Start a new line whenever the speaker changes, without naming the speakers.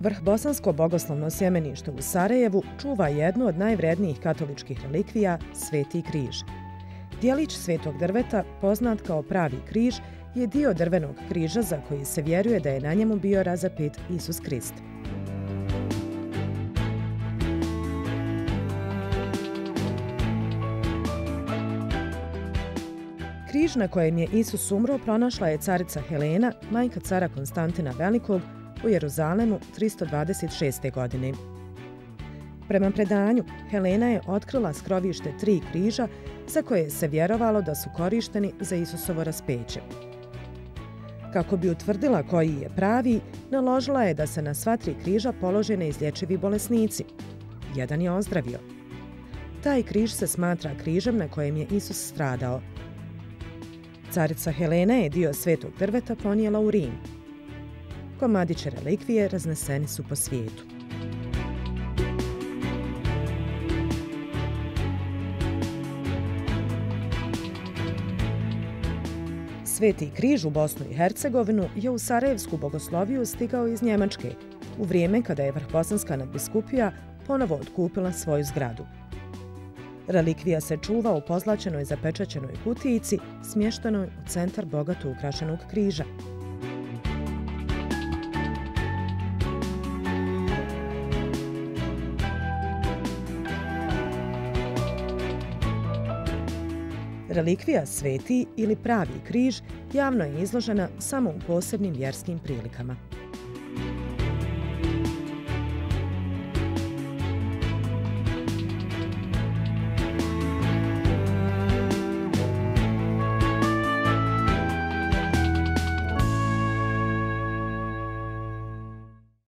Vrh Bosansko bogoslovno sjemenište u Sarajevu čuva jednu od najvrednijih katoličkih relikvija, Sveti križ. Dijelić svetog drveta, poznat kao pravi križ, je dio drvenog križa za koji se vjeruje da je na njemu bio razapet Isus Krist. Križ na kojem je Isus umro pronašla je carica Helena, majka cara Konstantina Velikog, u Jeruzalemu 326. godine. Prema predanju, Helena je otkrila skrovište tri križa za koje se vjerovalo da su korišteni za Isusovo raspeće. Kako bi utvrdila koji je pravi, naložila je da se na sva tri križa polože neizlječivi bolesnici. Jedan je ozdravio. Taj križ se smatra križem na kojem je Isus stradao. Carica Helena je dio svetog drveta ponijela u Rim. Komadiće relikvije razneseni su po svijetu. Sveti križ u Bosnu i Hercegovinu je u Sarajevsku bogosloviju stigao iz Njemačke, u vrijeme kada je Vrhbosanska nadbiskupija ponovo odkupila svoju zgradu. Relikvija se čuva u pozlačenoj zapečaćenoj kutijici, smještenoj u centar bogato ukrašenog križa. Relikvija sveti ili pravi križ javno je izložena samo u posebnim vjerskim prilikama.